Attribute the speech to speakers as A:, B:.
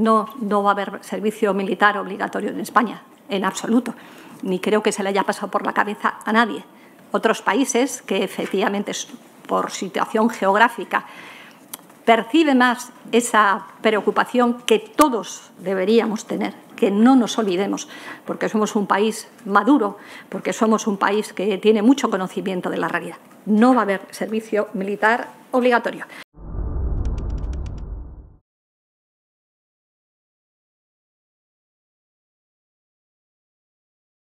A: no, va a haber servicio militar obligatorio en España, en absoluto. Ni creo que se le haya pasado por la cabeza a nadie. Otros países que efectivamente por situación geográfica percibe más esa preocupación que todos deberíamos tener, que no nos olvidemos, porque somos un país maduro, porque somos un país que tiene mucho conocimiento de la realidad. No va a haber servicio militar obligatorio.